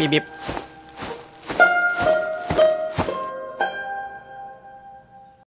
Бип-бип.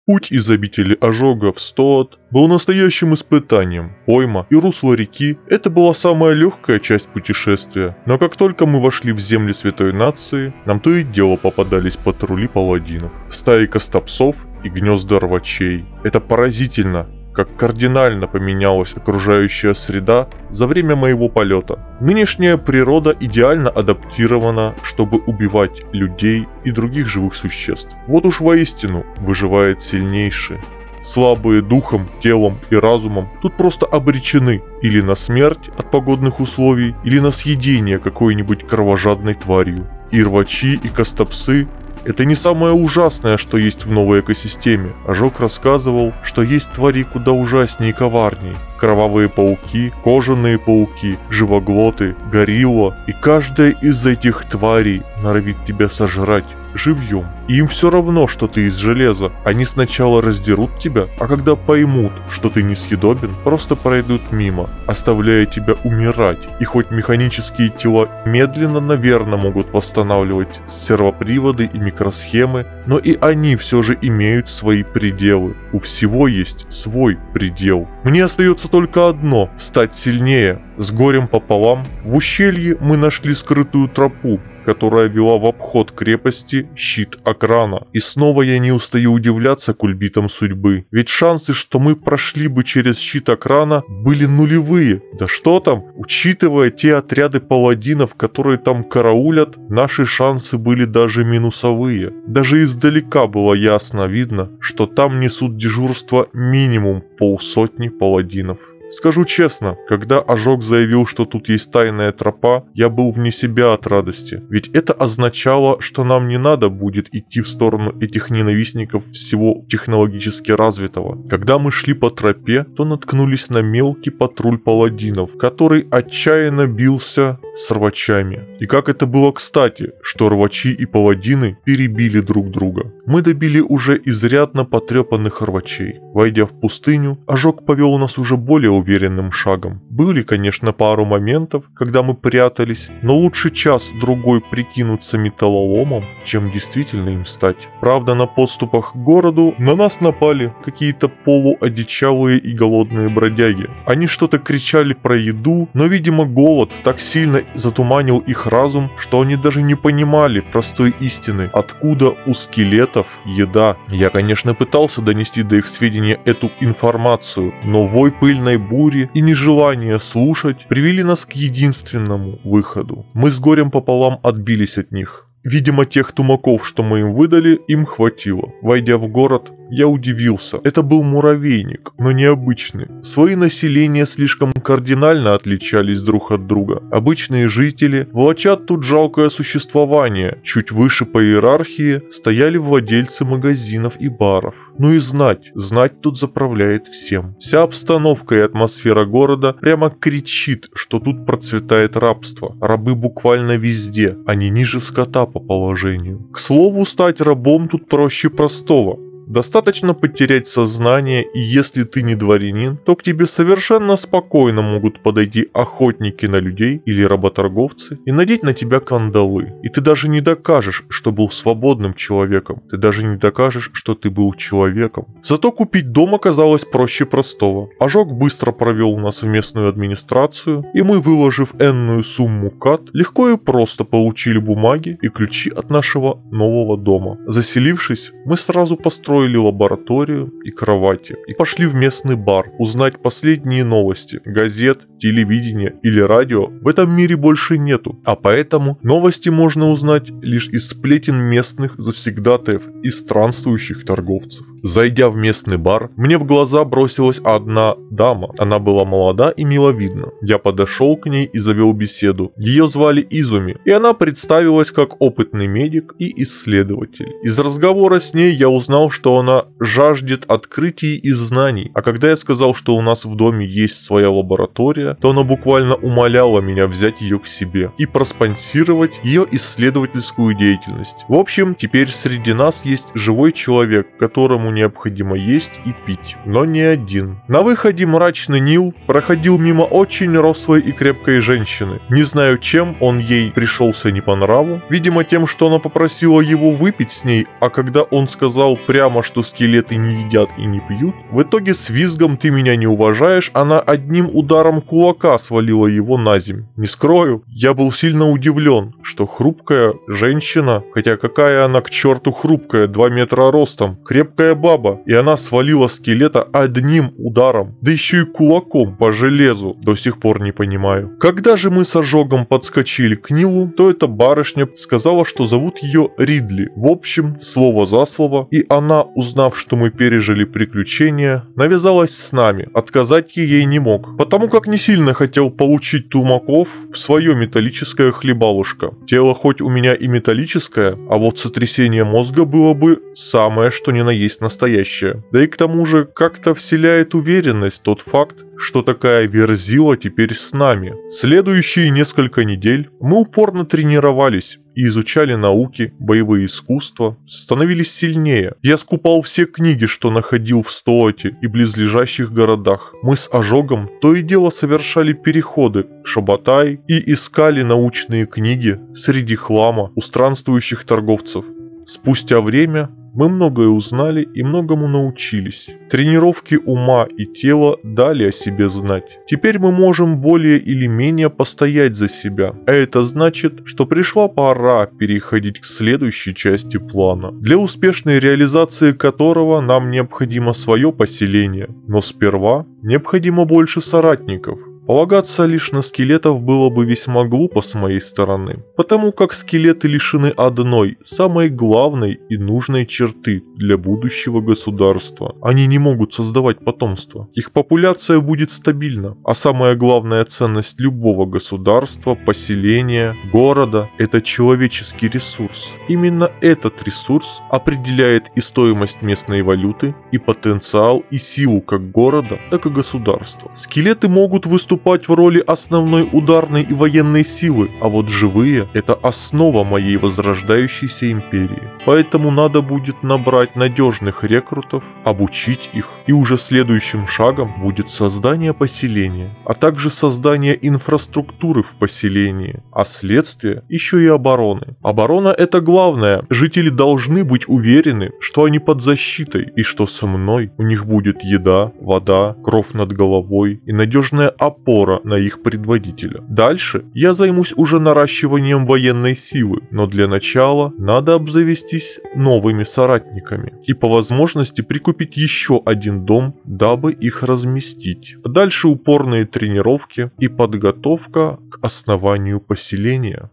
Путь из обители ожога в Стоат был настоящим испытанием. Пойма и русло реки – это была самая легкая часть путешествия. Но как только мы вошли в земли Святой Нации, нам то и дело попадались патрули паладинов, стаи костопсов и гнезда рвачей. Это поразительно, как кардинально поменялась окружающая среда за время моего полета. Нынешняя природа идеально адаптирована, чтобы убивать людей и других живых существ. Вот уж воистину выживает сильнейший. Слабые духом, телом и разумом тут просто обречены или на смерть от погодных условий, или на съедение какой-нибудь кровожадной тварью. И рвачи, и костопсы это не самое ужасное, что есть в новой экосистеме. Ожог рассказывал, что есть твари куда ужаснее и коварней. Кровавые пауки, кожаные пауки, живоглоты, горилла. И каждая из этих тварей норовит тебя сожрать живьем. И им все равно, что ты из железа. Они сначала раздерут тебя, а когда поймут, что ты несъедобен, просто пройдут мимо, оставляя тебя умирать. И хоть механические тела медленно, наверное, могут восстанавливать сервоприводы и микросхемы, но и они все же имеют свои пределы. У всего есть свой предел. Мне остается только одно – стать сильнее. С горем пополам в ущелье мы нашли скрытую тропу, которая вела в обход крепости щит Акрана. И снова я не устаю удивляться кульбитам судьбы. Ведь шансы, что мы прошли бы через щит Акрана, были нулевые. Да что там, учитывая те отряды паладинов, которые там караулят, наши шансы были даже минусовые. Даже издалека было ясно видно, что там несут дежурство минимум полсотни паладинов. Скажу честно, когда Ожог заявил, что тут есть тайная тропа, я был вне себя от радости. Ведь это означало, что нам не надо будет идти в сторону этих ненавистников всего технологически развитого. Когда мы шли по тропе, то наткнулись на мелкий патруль паладинов, который отчаянно бился с рвачами. И как это было кстати, что рвачи и паладины перебили друг друга. Мы добили уже изрядно потрепанных рвачей. Войдя в пустыню, Ожог повел нас уже более уверенным шагом. Были, конечно, пару моментов, когда мы прятались, но лучше час-другой прикинуться металлоломом, чем действительно им стать. Правда, на подступах к городу на нас напали какие-то полуодичалые и голодные бродяги. Они что-то кричали про еду, но, видимо, голод так сильно затуманил их разум, что они даже не понимали простой истины, откуда у скелетов еда. Я, конечно, пытался донести до их сведения эту информацию, но вой пыльной бури и нежелание слушать привели нас к единственному выходу. Мы с горем пополам отбились от них. Видимо, тех тумаков, что мы им выдали, им хватило. Войдя в город, я удивился. Это был муравейник, но необычный. Свои населения слишком кардинально отличались друг от друга. Обычные жители влачат тут жалкое существование. Чуть выше по иерархии стояли владельцы магазинов и баров. Ну и знать, знать тут заправляет всем. Вся обстановка и атмосфера города прямо кричит, что тут процветает рабство. Рабы буквально везде, они ниже скота по положению. К слову, стать рабом тут проще простого. Достаточно потерять сознание, и если ты не дворянин, то к тебе совершенно спокойно могут подойти охотники на людей или работорговцы и надеть на тебя кандалы. И ты даже не докажешь, что был свободным человеком. Ты даже не докажешь, что ты был человеком. Зато купить дом оказалось проще простого. Ожог быстро провел нас в местную администрацию, и мы, выложив энную сумму кат, легко и просто получили бумаги и ключи от нашего нового дома. Заселившись, мы сразу построили устроили лабораторию и кровати и пошли в местный бар узнать последние новости. Газет, телевидения или радио в этом мире больше нету, а поэтому новости можно узнать лишь из сплетен местных завсегдатаев и странствующих торговцев. Зайдя в местный бар, мне в глаза бросилась одна дама. Она была молода и миловидна. Я подошел к ней и завел беседу. Ее звали Изуми, и она представилась как опытный медик и исследователь. Из разговора с ней я узнал, что что она жаждет открытий и знаний. А когда я сказал, что у нас в доме есть своя лаборатория, то она буквально умоляла меня взять ее к себе и проспонсировать ее исследовательскую деятельность. В общем, теперь среди нас есть живой человек, которому необходимо есть и пить, но не один. На выходе мрачный Нил проходил мимо очень рослой и крепкой женщины. Не знаю, чем он ей пришелся не по нраву. Видимо, тем, что она попросила его выпить с ней, а когда он сказал прямо, что скелеты не едят и не пьют, в итоге с визгом «ты меня не уважаешь» она одним ударом кулака свалила его на земь. Не скрою, я был сильно удивлен, что хрупкая женщина, хотя какая она к черту хрупкая, 2 метра ростом, крепкая баба, и она свалила скелета одним ударом, да еще и кулаком по железу, до сих пор не понимаю. Когда же мы с ожогом подскочили к Нилу, то эта барышня сказала, что зовут ее Ридли. В общем, слово за слово, и она, узнав, что мы пережили приключения, навязалась с нами. Отказать ей не мог, потому как не сильно хотел получить тумаков в свое металлическое хлебалушко. Тело хоть у меня и металлическое, а вот сотрясение мозга было бы самое что ни на есть настоящее. Да и к тому же как-то вселяет уверенность тот факт, что такая верзила теперь с нами. Следующие несколько недель мы упорно тренировались и изучали науки, боевые искусства, становились сильнее. Я скупал все книги, что находил в Стоате и близлежащих городах. Мы с Ожогом то и дело совершали переходы в Шабатай и искали научные книги среди хлама у странствующих торговцев. Спустя время мы многое узнали и многому научились. Тренировки ума и тела дали о себе знать. Теперь мы можем более или менее постоять за себя. А это значит, что пришла пора переходить к следующей части плана, для успешной реализации которого нам необходимо свое поселение. Но сперва необходимо больше соратников. Полагаться лишь на скелетов было бы весьма глупо с моей стороны, потому как скелеты лишены одной, самой главной и нужной черты для будущего государства. Они не могут создавать потомство. Их популяция будет стабильна, а самая главная ценность любого государства, поселения, города – это человеческий ресурс. Именно этот ресурс определяет и стоимость местной валюты, и потенциал, и силу как города, так и государства. Скелеты могут выступать выступать в роли основной ударной и военной силы, а вот живые – это основа моей возрождающейся империи. Поэтому надо будет набрать надежных рекрутов, обучить их, и уже следующим шагом будет создание поселения, а также создание инфраструктуры в поселении, а следствие еще и обороны. Оборона – это главное. Жители должны быть уверены, что они под защитой и что со мной у них будет еда, вода, кровь над головой и надежная опора на их предводителя. Дальше я займусь уже наращиванием военной силы, но для начала надо обзавестись новыми соратниками и по возможности прикупить еще один дом, дабы их разместить. Дальше упорные тренировки и подготовка к основанию поселения.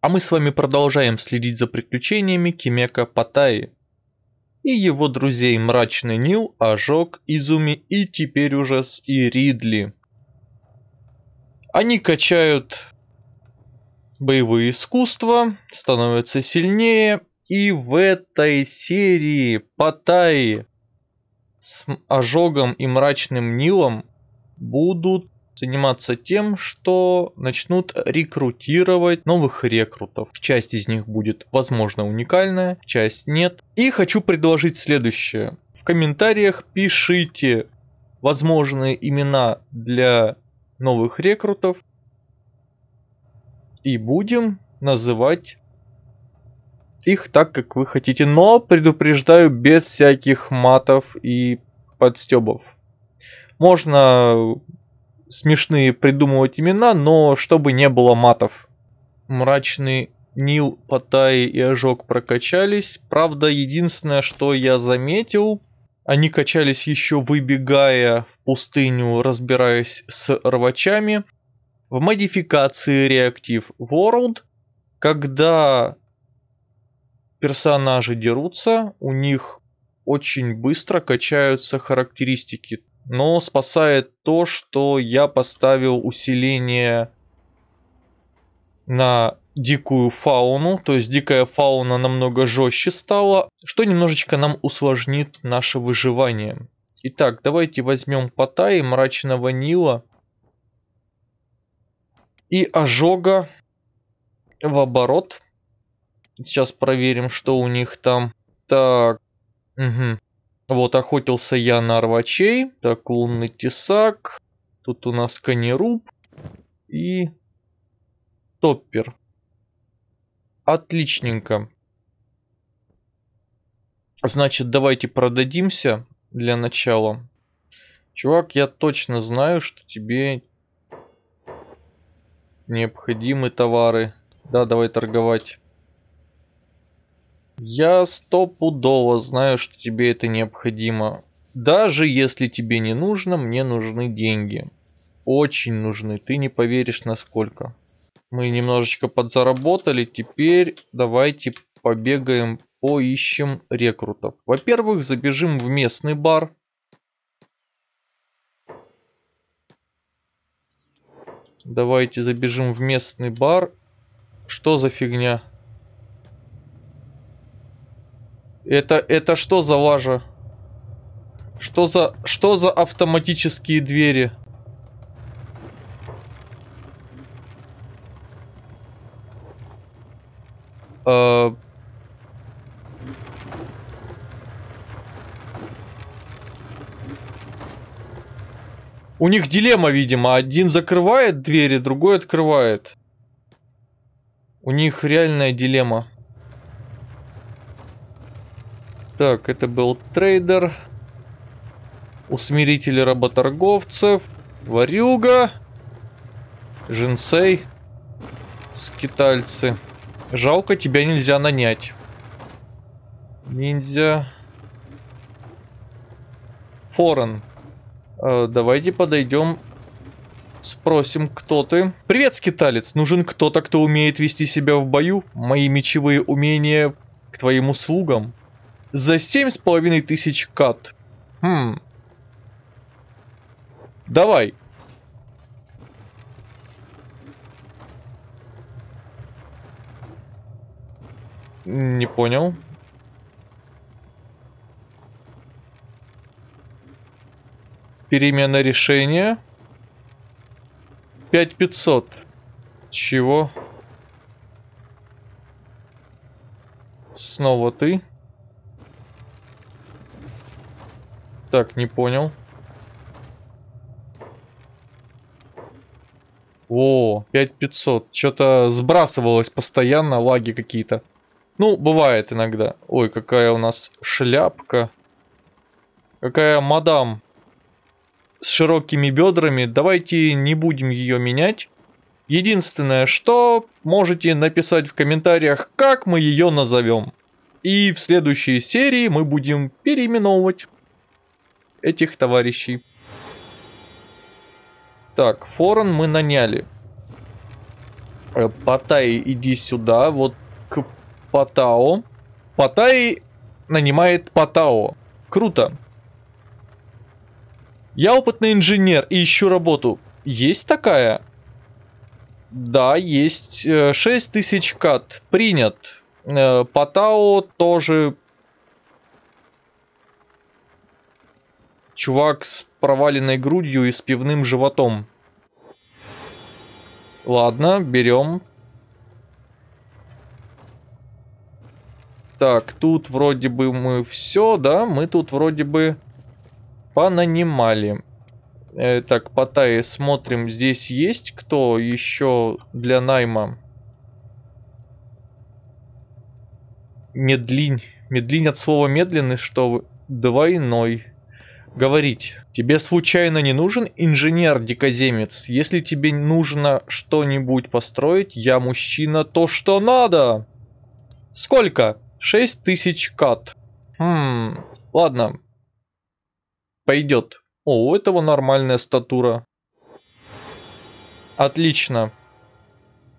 А мы с вами продолжаем следить за приключениями Кимека Паттайи и его друзей Мрачный Нил, Ожог, Изуми и теперь уже с Иридли. Они качают боевые искусства, становятся сильнее, и в этой серии Паттайи с ожогом и мрачным Нилом будут заниматься тем, что начнут рекрутировать новых рекрутов. Часть из них будет, возможно, уникальная, часть нет. И хочу предложить следующее. В комментариях пишите возможные имена для новых рекрутов и будем называть их так, как вы хотите. Но предупреждаю, без всяких матов и подстебов. Можно смешные придумывать имена, но чтобы не было матов. Мрачный Нил, Паттайи и Ожог прокачались. Правда, единственное, что я заметил, они качались еще выбегая в пустыню, разбираясь с рвачами. В модификации Reactive World, когда персонажи дерутся, у них очень быстро качаются характеристики. Но спасает то, что я поставил усиление на дикую фауну, то есть дикая фауна намного жестче стала, что немножечко нам усложнит наше выживание. Итак, давайте возьмем Паттайи, Мрачного Нила и Ожога в оборот. Сейчас проверим, что у них там. Так, угу. Вот, охотился я на рвачей. Так, лунный тесак. Тут у нас конеруб. И топпер. Отличненько. Значит, давайте продадимся для начала. Чувак, я точно знаю, что тебе необходимы товары. Да, давай торговать. Я стопудово знаю, что тебе это необходимо. Даже если тебе не нужно, мне нужны деньги. Очень нужны, ты не поверишь насколько. Мы немножечко подзаработали, теперь давайте побегаем, поищем рекрутов. Во-первых, забежим в местный бар. Давайте забежим в местный бар. Что за фигня? Это, это что за лажа? Что за, что за автоматические двери? Uh, у них дилемма, видимо. Один закрывает двери, другой открывает. У них реальная дилемма. Так, это был трейдер. Усмиритель работорговцев. Варюга. Жинсей. Скитальцы. Жалко, тебя нельзя нанять. Ниндзя. Форен. Э, давайте подойдем. Спросим, кто ты. Привет, скиталец. Нужен кто-то, кто умеет вести себя в бою? Мои мечевые умения к твоим услугам. За семь с половиной тысяч кат. Хм. Давай. Не понял. Перемена решения. 5500. Чего? Снова ты. Так, не понял. О, 5500. Что-то сбрасывалось постоянно, лаги какие-то. Ну, бывает иногда. Ой, какая у нас шляпка. Какая мадам с широкими бедрами. Давайте не будем ее менять. Единственное, что можете написать в комментариях, как мы ее назовем. И в следующей серии мы будем переименовывать этих товарищей. Так, Форен мы наняли. Э, Патай, иди сюда. Вот к Патао. Патай нанимает Патао. Круто. Я опытный инженер и ищу работу. Есть такая? Да, есть. 6000 э, кат. Принят. Э, Патао тоже Чувак с проваленной грудью и с пивным животом. Ладно, берем. Так, тут вроде бы мы все, да? Мы тут вроде бы понанимали. Э, так, Паттайи, смотрим, здесь есть кто еще для найма? Медлинь. Медлинь от слова медленный, что двойной говорить. Тебе случайно не нужен инженер-дикоземец? Если тебе нужно что-нибудь построить, я мужчина, то что надо? Сколько? 6 тысяч кат. Хм, ладно. Пойдет. О, у этого нормальная статура. Отлично.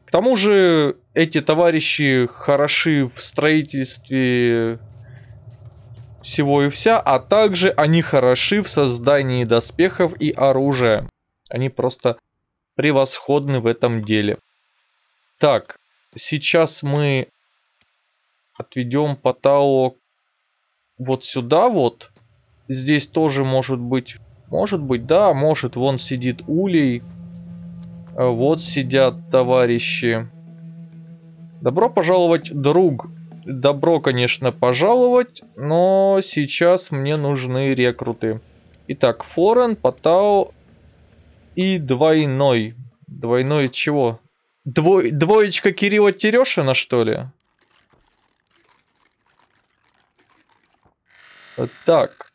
К тому же эти товарищи хороши в строительстве всего и вся, а также они хороши в создании доспехов и оружия. Они просто превосходны в этом деле. Так, сейчас мы отведем потолок вот сюда вот. Здесь тоже может быть... Может быть, да, может. Вон сидит улей. А вот сидят товарищи. Добро пожаловать, друг. Добро, конечно, пожаловать, но сейчас мне нужны рекруты. Итак, Форен, Патау и двойной. Двойной чего? Двой, двоечка Кирилла Терешина, что ли? Так.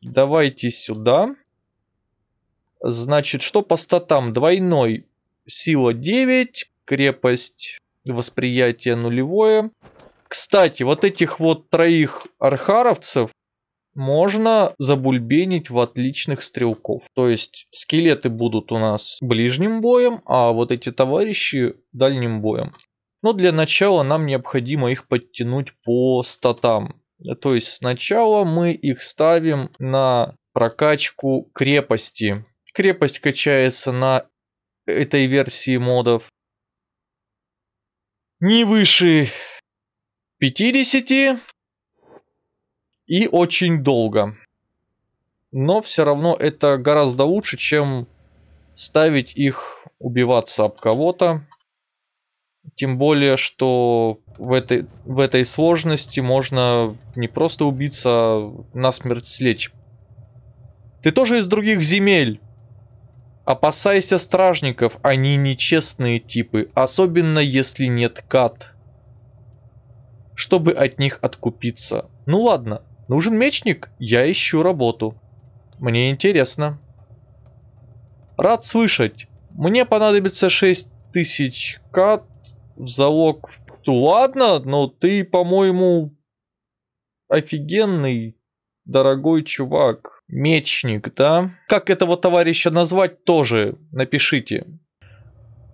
Давайте сюда. Значит, что по статам? Двойной. Сила 9, крепость восприятия нулевое. Кстати, вот этих вот троих архаровцев можно забульбенить в отличных стрелков. То есть скелеты будут у нас ближним боем, а вот эти товарищи дальним боем. Но для начала нам необходимо их подтянуть по статам. То есть сначала мы их ставим на прокачку крепости. Крепость качается на этой версии модов не выше 50 и очень долго. Но все равно это гораздо лучше, чем ставить их убиваться об кого-то. Тем более, что в этой, в этой сложности можно не просто убиться, а насмерть слечь. Ты тоже из других земель. Опасайся стражников, они нечестные типы, особенно если нет кат. Чтобы от них откупиться. Ну ладно, нужен мечник? Я ищу работу. Мне интересно. Рад слышать. Мне понадобится 6000 кат в залог. Ладно, но ты, по-моему, офигенный, дорогой чувак. Мечник, да? Как этого товарища назвать тоже? Напишите.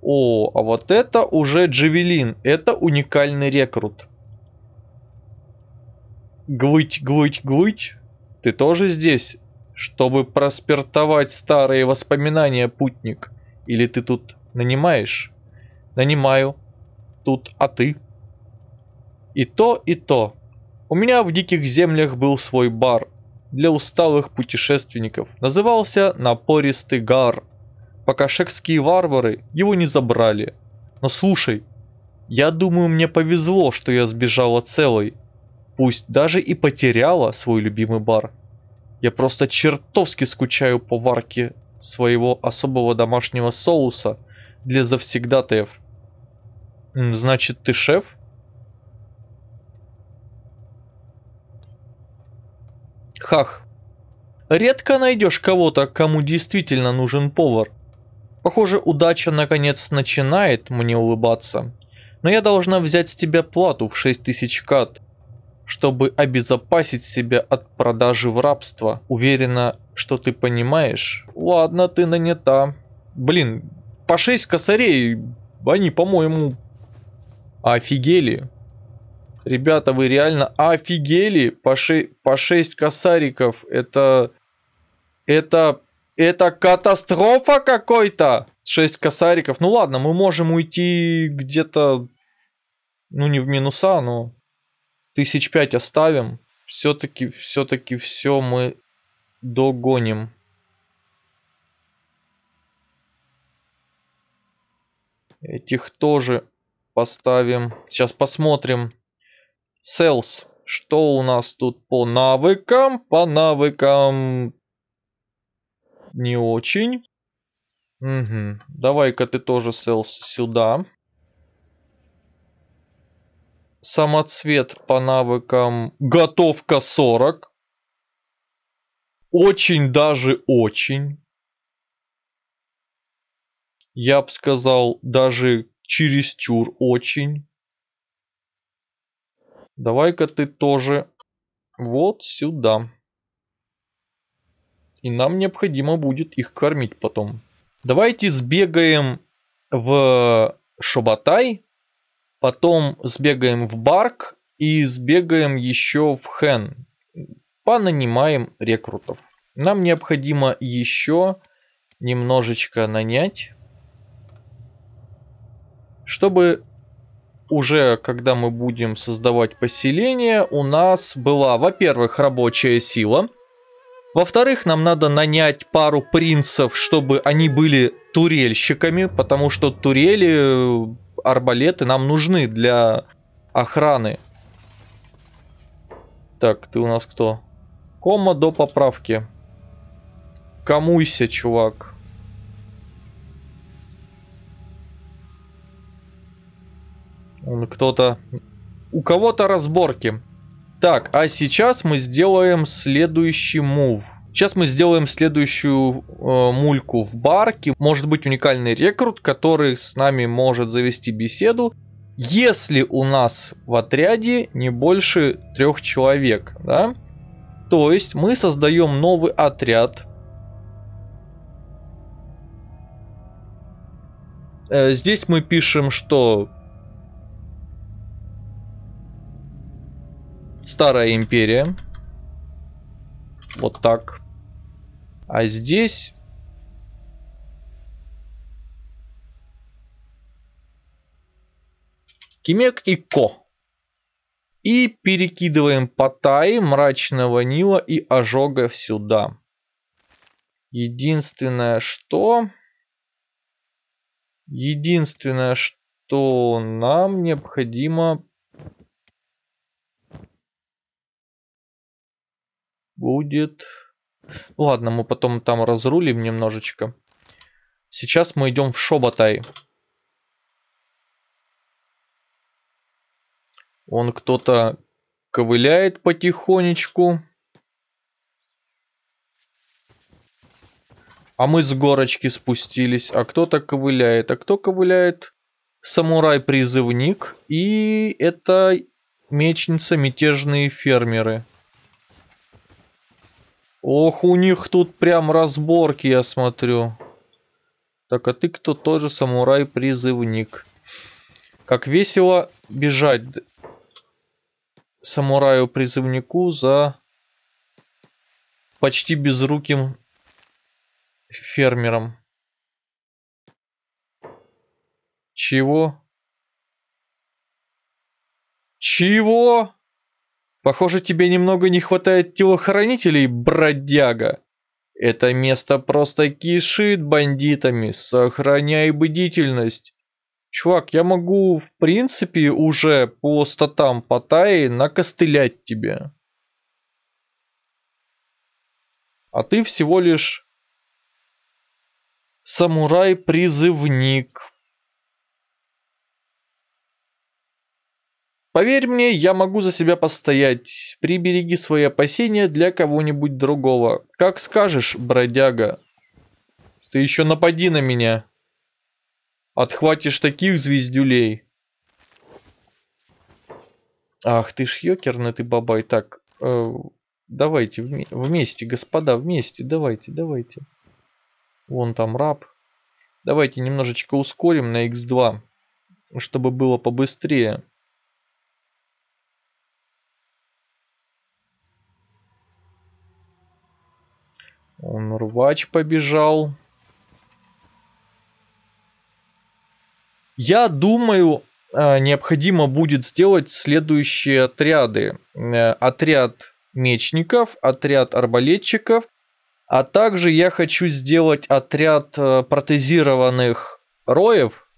О, а вот это уже Джавелин. Это уникальный рекрут. Глыть, глыть, глыть. Ты тоже здесь? Чтобы проспиртовать старые воспоминания, путник? Или ты тут нанимаешь? Нанимаю тут, а ты? И то, и то. У меня в диких землях был свой бар для усталых путешественников. Назывался Напористый Гар. Пока шекские варвары его не забрали. Но слушай, я думаю, мне повезло, что я сбежала целой. Пусть даже и потеряла свой любимый бар. Я просто чертовски скучаю по варке своего особого домашнего соуса для завсегдатаев. Значит, ты шеф? Хах. Редко найдешь кого-то, кому действительно нужен повар. Похоже, удача наконец начинает мне улыбаться. Но я должна взять с тебя плату в 6000 кат, чтобы обезопасить себя от продажи в рабство. Уверена, что ты понимаешь? Ладно, ты нанята. Блин, по 6 косарей, они, по-моему, Офигели. Ребята, вы реально офигели. По, ши... по 6 косариков. Это... Это... Это катастрофа какой-то. 6 косариков. Ну ладно, мы можем уйти где-то... Ну не в минуса, но... Тысяч пять оставим. Все-таки, все-таки все мы догоним. Этих тоже поставим. Сейчас посмотрим. Sales. Что у нас тут по навыкам? По навыкам не очень. Угу. Давай-ка ты тоже Sales сюда. Самоцвет по навыкам готовка 40. Очень даже очень. Я бы сказал, даже чересчур очень. Давай-ка ты тоже вот сюда. И нам необходимо будет их кормить потом. Давайте сбегаем в Шобатай, потом сбегаем в Барк и сбегаем еще в Хен. Понанимаем рекрутов. Нам необходимо еще немножечко нанять Чтобы уже, когда мы будем создавать поселение, у нас была, во-первых, рабочая сила. Во-вторых, нам надо нанять пару принцев, чтобы они были турельщиками, потому что турели, арбалеты нам нужны для охраны. Так, ты у нас кто? Кома до поправки. Комуйся, чувак. Кто-то... У кого-то разборки. Так, а сейчас мы сделаем следующий мув. Сейчас мы сделаем следующую э, мульку в барке. Может быть уникальный рекрут, который с нами может завести беседу. Если у нас в отряде не больше трех человек, да? То есть мы создаем новый отряд. Э, здесь мы пишем, что Старая империя. Вот так. А здесь... Кимек и Ко. И перекидываем Паттайи, Мрачного Нила и Ожога сюда. Единственное, что... Единственное, что нам необходимо будет... Ну ладно, мы потом там разрулим немножечко. Сейчас мы идем в Шоботай. Он кто-то ковыляет потихонечку. А мы с горочки спустились. А кто-то ковыляет. А кто ковыляет? Самурай-призывник. И это мечница мятежные фермеры. Ох, у них тут прям разборки, я смотрю. Так, а ты кто? Тоже самурай-призывник. Как весело бежать самураю-призывнику за почти безруким фермером. Чего? Чего? Похоже, тебе немного не хватает телохранителей, бродяга. Это место просто кишит бандитами. Сохраняй бдительность. Чувак, я могу, в принципе, уже по статам Паттайи накостылять тебе. А ты всего лишь самурай-призывник. Поверь мне, я могу за себя постоять. Прибереги свои опасения для кого-нибудь другого. Как скажешь, бродяга. Ты еще напади на меня. Отхватишь таких звездюлей. Ах, ты ж ёкерный ты бабай. Так, э, давайте вме вместе, господа, вместе. Давайте, давайте. Вон там раб. Давайте немножечко ускорим на x2, чтобы было побыстрее. Он рвач побежал. Я думаю, э, необходимо будет сделать следующие отряды. Э, отряд мечников, отряд арбалетчиков, а также я хочу сделать отряд э, протезированных роев,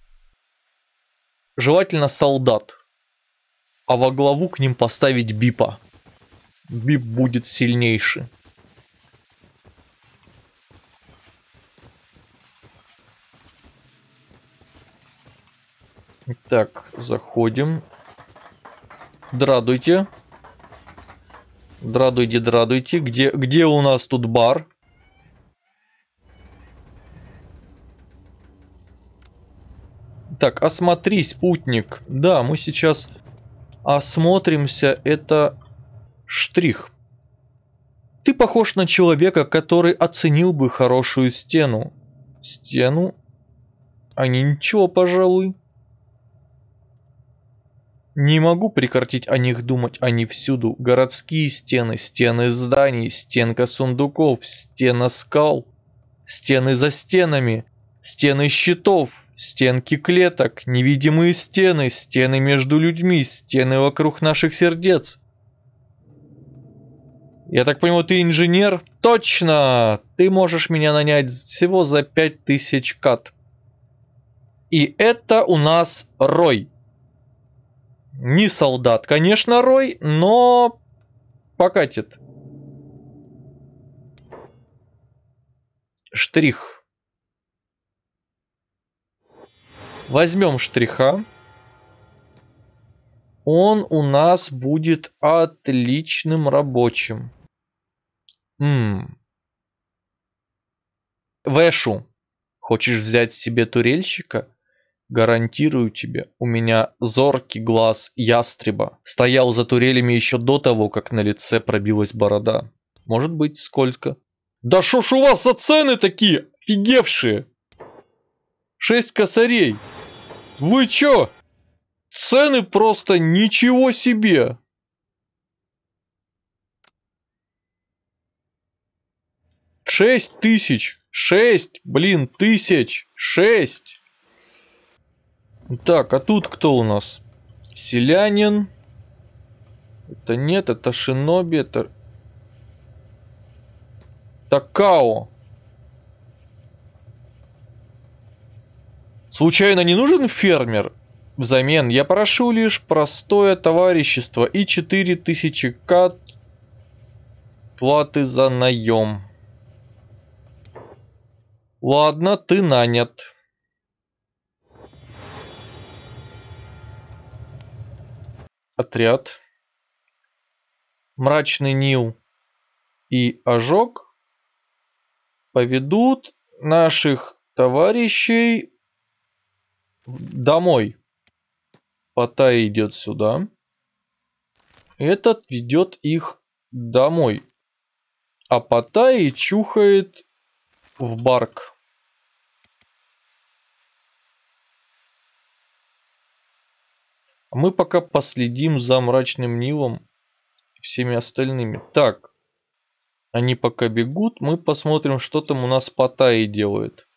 желательно солдат, а во главу к ним поставить бипа. Бип будет сильнейший. Так, заходим. Драдуйте. Драдуйте, драдуйте. Где, где у нас тут бар? Так, осмотрись, путник. Да, мы сейчас осмотримся. Это штрих. Ты похож на человека, который оценил бы хорошую стену. Стену? А ничего, пожалуй. Не могу прекратить о них думать, они всюду. Городские стены, стены зданий, стенка сундуков, стена скал, стены за стенами, стены щитов, Стенки клеток, невидимые стены, стены между людьми, стены вокруг наших сердец. Я так понимаю, ты инженер? Точно! Ты можешь меня нанять всего за 5000 кат. И это у нас Рой. Не солдат, конечно, Рой, но покатит. Штрих. Возьмем штриха. Он у нас будет отличным рабочим. Ммм. Вэшу, хочешь взять себе турельщика? Гарантирую тебе, у меня зоркий глаз ястреба. Стоял за турелями еще до того, как на лице пробилась борода. Может быть, сколько? Да шо ж у вас за цены такие офигевшие? Шесть косарей. Вы чё? Цены просто ничего себе! Шесть тысяч! Шесть, блин, тысяч! Шесть! Так, а тут кто у нас? Селянин. Это нет, это Шиноби, это... Такао. Случайно не нужен фермер? Взамен я прошу лишь простое товарищество и 4000 кат платы за наем. Ладно, ты нанят. Отряд. Мрачный Нил и Ожог поведут наших товарищей домой. Патай идет сюда. Этот ведет их домой. А Патай чухает в барк. Мы пока последим за мрачным Нилом и всеми остальными. Так, они пока бегут, мы посмотрим, что там у нас Паттайи делает.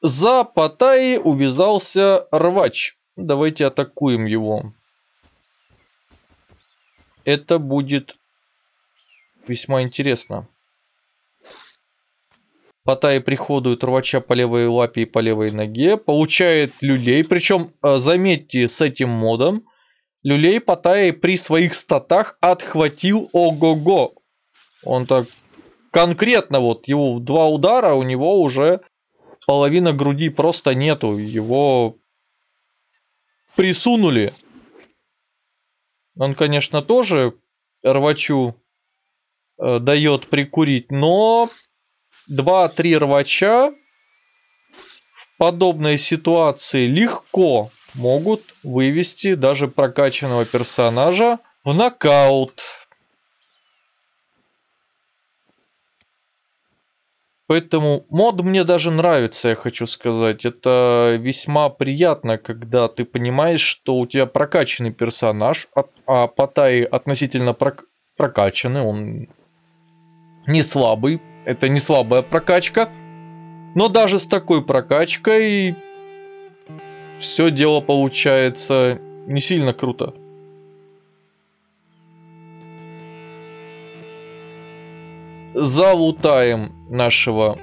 За Паттайи увязался рвач. Давайте атакуем его. Это будет весьма интересно. Паттайи приходует рвача по левой лапе и по левой ноге. Получает люлей. Причем, э, заметьте, с этим модом люлей Паттайи при своих статах отхватил ого-го. Он так конкретно вот его два удара у него уже половина груди просто нету. Его присунули. Он, конечно, тоже рвачу э, дает прикурить, но 2-3 рвача в подобной ситуации легко могут вывести даже прокачанного персонажа в нокаут. Поэтому мод мне даже нравится, я хочу сказать. Это весьма приятно, когда ты понимаешь, что у тебя прокачанный персонаж, а Патай относительно прок прокачанный, он не слабый. Это не слабая прокачка. Но даже с такой прокачкой все дело получается не сильно круто. залутаем нашего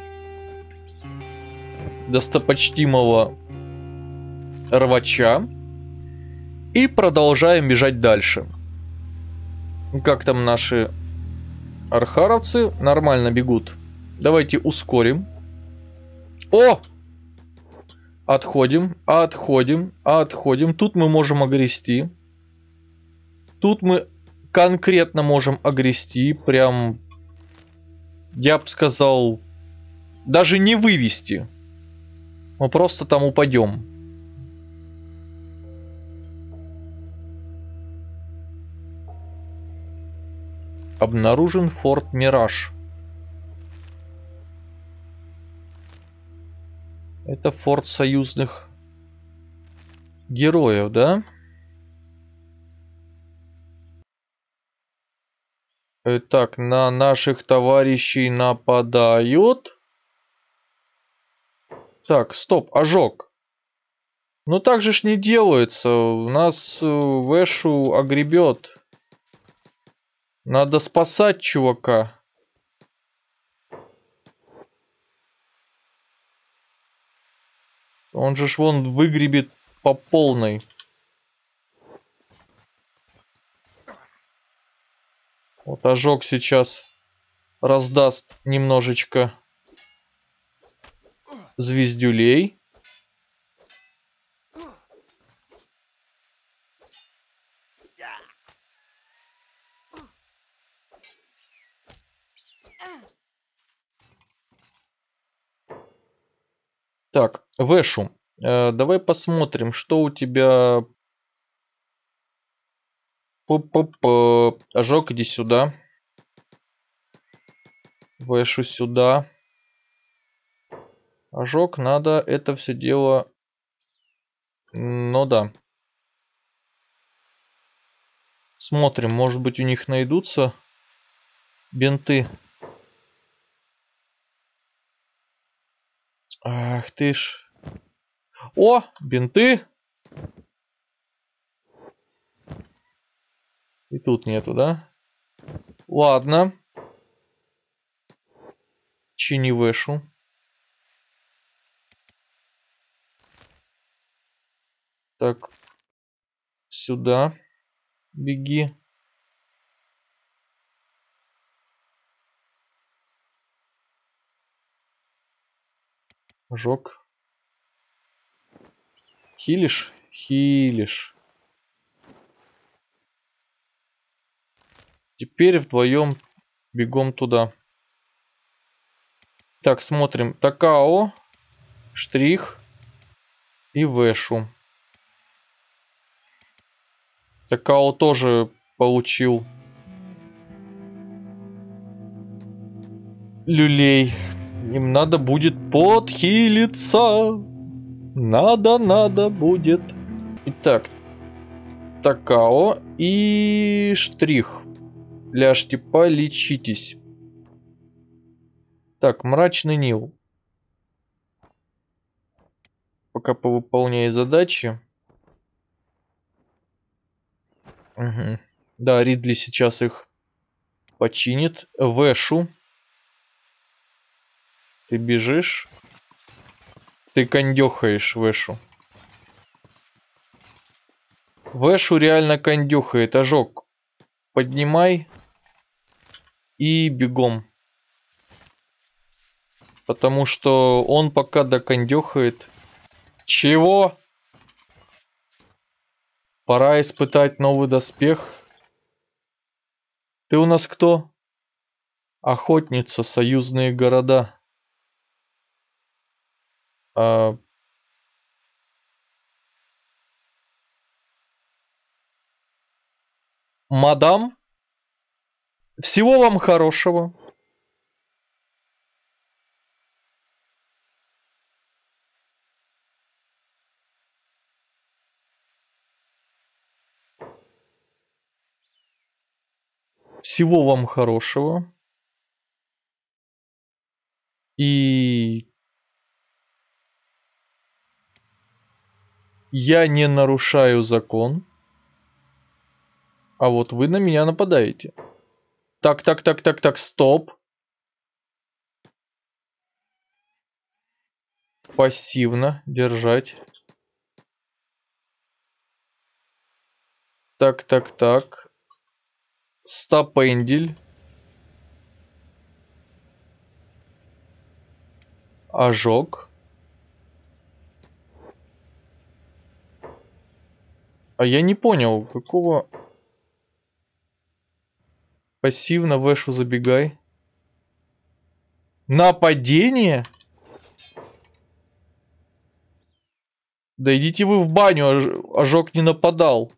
достопочтимого рвача и продолжаем бежать дальше. Как там наши архаровцы? Нормально бегут. Давайте ускорим. О! Отходим, отходим, отходим. Тут мы можем огрести. Тут мы конкретно можем огрести. Прям я бы сказал, даже не вывести. Мы просто там упадем. Обнаружен форт Мираж. Это форт союзных героев, да? Так, на наших товарищей нападают. Так, стоп, ожог. Ну так же ж не делается. У нас э, Вэшу огребет. Надо спасать чувака. Он же ж вон выгребет по полной. Вот ожог сейчас раздаст немножечко звездюлей. Так, Вэшу, э, давай посмотрим, что у тебя... П-п-п. Ожог, иди сюда. Вэшу сюда. Ожог, надо это все дело... Ну да. Смотрим, может быть у них найдутся бинты. Ах ты ж. О, бинты. И тут нету, да? Ладно. Чини вышу. Так. Сюда. Беги. Ожог. Хилишь? Хилишь. Теперь вдвоем бегом туда. Так, смотрим. Такао, Штрих и Вэшу. Такао тоже получил люлей. Им надо будет подхилиться. Надо, надо будет. Итак, Такао и Штрих. Ляжьте, полечитесь. Так, Мрачный Нил. Пока повыполняй задачи. Угу. Да, Ридли сейчас их починит. Вэшу. Ты бежишь. Ты кондюхаешь Вэшу. Вэшу реально кондюхает. Ожог. Поднимай. И бегом. Потому что он пока докондюхает. Чего? Пора испытать новый доспех. Ты у нас кто? Охотница, союзные города. А... Мадам, всего вам хорошего. Всего вам хорошего. И Я не нарушаю закон. А вот вы на меня нападаете. Так, так, так, так, так, стоп. Пассивно держать. Так, так, так. Стопендель. Ожог. А я не понял, какого... Пассивно Вэшу забегай. Нападение? Да идите вы в баню, ожог не нападал.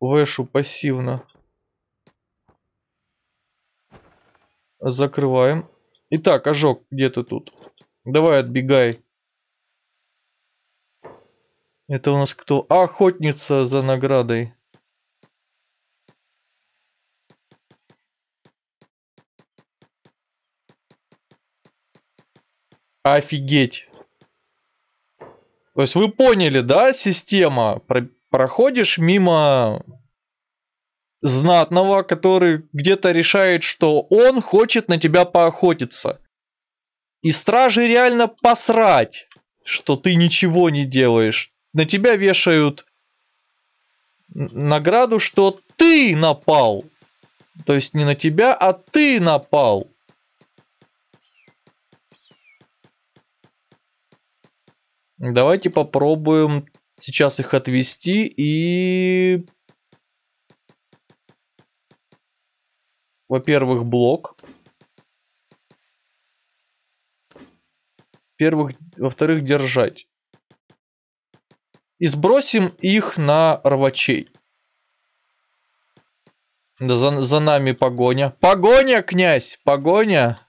Вэшу пассивно. Закрываем. Итак, ожог, где ты тут? Давай, отбегай. Это у нас кто? Охотница за наградой. Офигеть. То есть вы поняли, да, система? Про проходишь мимо знатного, который где-то решает, что он хочет на тебя поохотиться. И стражи реально посрать, что ты ничего не делаешь. На тебя вешают награду, что ты напал. То есть не на тебя, а ты напал. Давайте попробуем сейчас их отвести и... Во-первых, блок. Первых, во-вторых, держать. И сбросим их на рвачей. Да за, за нами погоня. Погоня, князь! Погоня!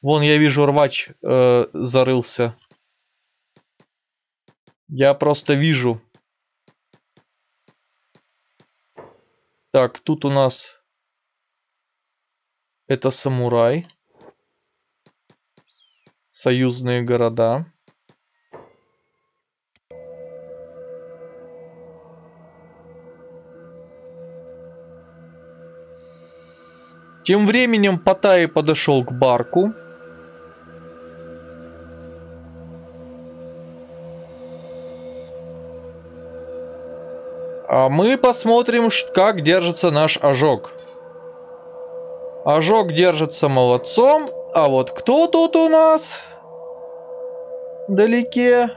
Вон, я вижу, рвач э, зарылся. Я просто вижу. Так, тут у нас это самурай. Союзные города. Тем временем Патай подошел к барку. А мы посмотрим, как держится наш ожог. Ожог держится молодцом. А вот кто тут у нас? Вдалеке.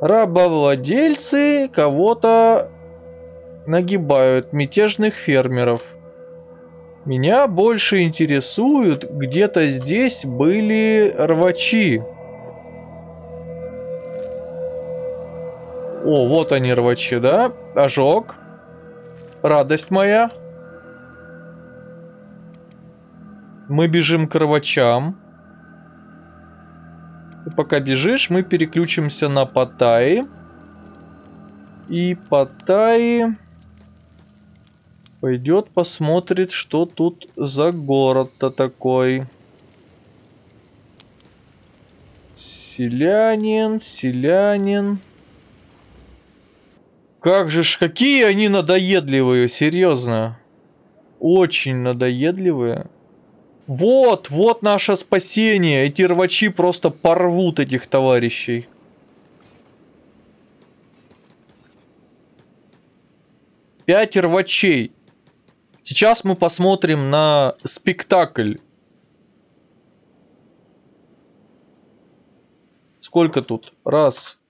Рабовладельцы кого-то нагибают. Мятежных фермеров. Меня больше интересуют, где-то здесь были рвачи. О, вот они рвачи, да? Ожог. Радость моя. Мы бежим к рвачам. И пока бежишь, мы переключимся на Паттайи. И Паттайи пойдет посмотрит, что тут за город-то такой. Селянин, селянин. Как же ж, какие они надоедливые, серьезно. Очень надоедливые. Вот, вот наше спасение. Эти рвачи просто порвут этих товарищей. Пять рвачей. Сейчас мы посмотрим на спектакль. Сколько тут? Раз,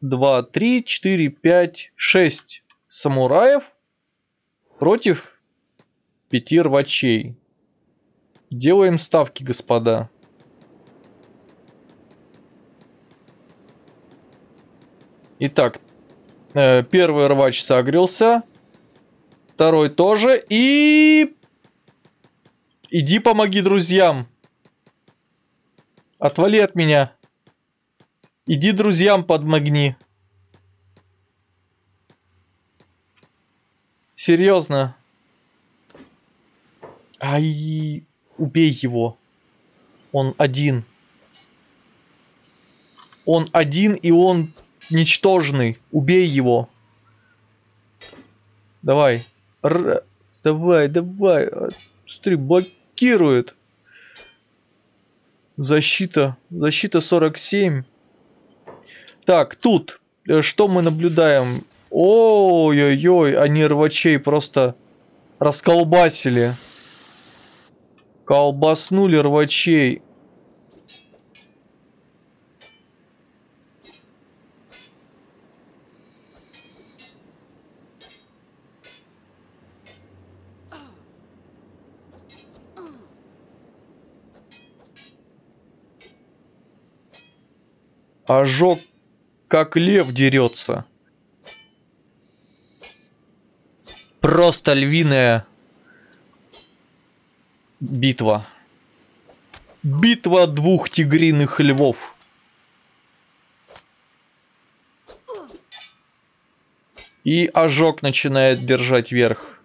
два, три, четыре, пять, шесть самураев против пяти рвачей. Делаем ставки, господа. Итак, э, первый рвач согрелся, второй тоже, и... Иди помоги друзьям. Отвали от меня. Иди друзьям подмогни. Серьезно. Ай, убей его. Он один. Он один и он ничтожный. Убей его. Давай. Р... Давай, давай. Смотри, блокирует. Защита. Защита 47. Так, тут э, что мы наблюдаем? Ой-ой-ой, они рвачей просто расколбасили. Колбаснули рвачей. Ожог как лев дерется. Просто львиная битва. Битва двух тигриных львов. И ожог начинает держать верх.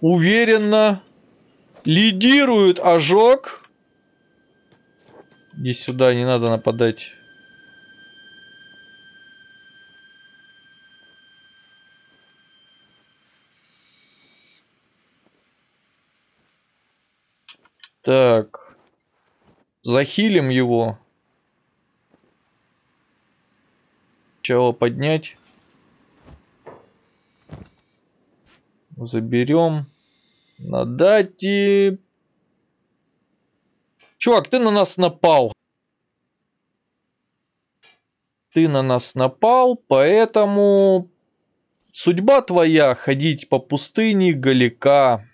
Уверенно лидирует ожог. Иди сюда, не надо нападать. Так. Захилим его. Сначала поднять. Заберем. На дате. Чувак, ты на нас напал. Ты на нас напал, поэтому судьба твоя ходить по пустыне Галика.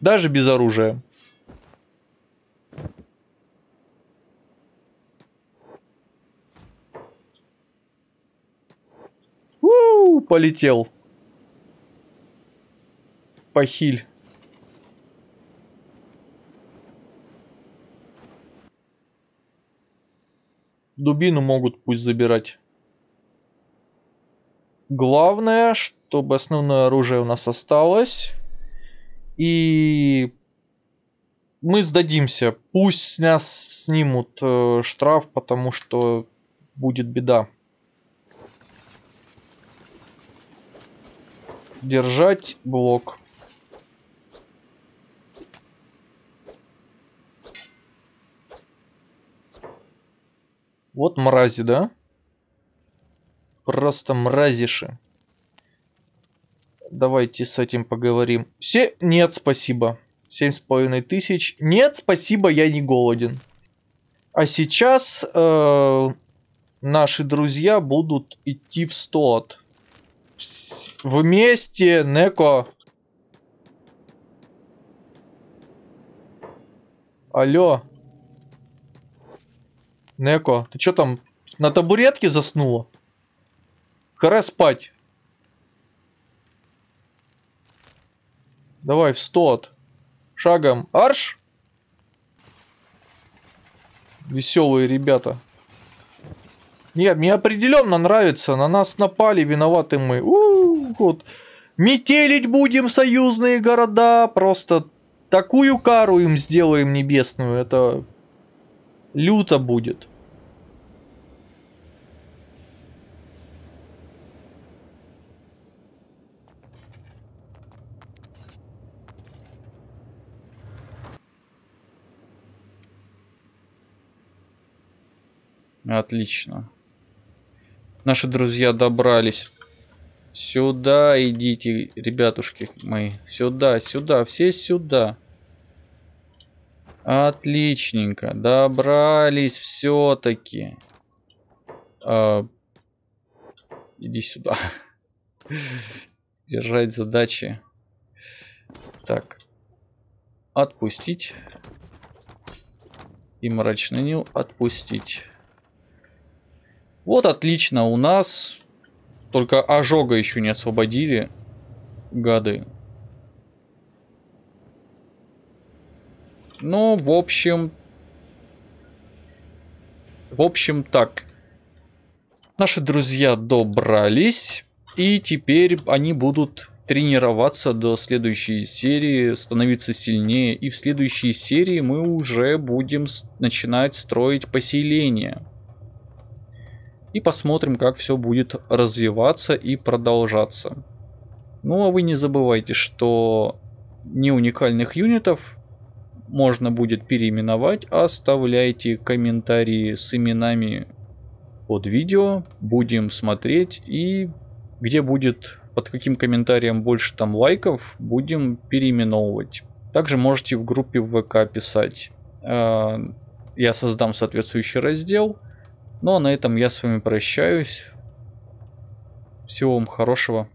Даже без оружия. У, полетел. Похиль. Дубину могут пусть забирать. Главное, чтобы основное оружие у нас осталось. И мы сдадимся. Пусть с нас снимут э, штраф, потому что будет беда. Держать блок. Вот мрази, да? Просто мразиши. Давайте с этим поговорим. Все... Нет, спасибо. Семь с половиной тысяч. Нет, спасибо, я не голоден. А сейчас э, наши друзья будут идти в стот. Вместе, Неко. Алло. Неко, ты что там на табуретке заснула? Пора спать. Давай в стот. Шагом. Арш! Веселые ребята. Нет, мне определенно нравится. На нас напали, виноваты мы. У-у-у, вот. Метелить будем союзные города. Просто такую кару им сделаем небесную. Это люто будет. Отлично. Наши друзья добрались. Сюда идите, ребятушки мои. Сюда, сюда, все сюда. Отличненько. Добрались все-таки. А, иди сюда. Держать задачи. Так. Отпустить. И мрачный Нил отпустить. Вот отлично, у нас только ожога еще не освободили, гады. Ну, в общем... В общем, так. Наши друзья добрались, и теперь они будут тренироваться до следующей серии, становиться сильнее. И в следующей серии мы уже будем начинать строить поселение и посмотрим, как все будет развиваться и продолжаться. Ну а вы не забывайте, что не уникальных юнитов можно будет переименовать. Оставляйте комментарии с именами под видео. Будем смотреть и где будет под каким комментарием больше там лайков, будем переименовывать. Также можете в группе в ВК писать. Э, я создам соответствующий раздел. Ну а на этом я с вами прощаюсь. Всего вам хорошего.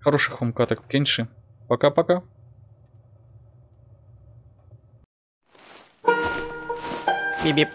Хороших вам каток Кенши. Пока-пока. Бип-бип.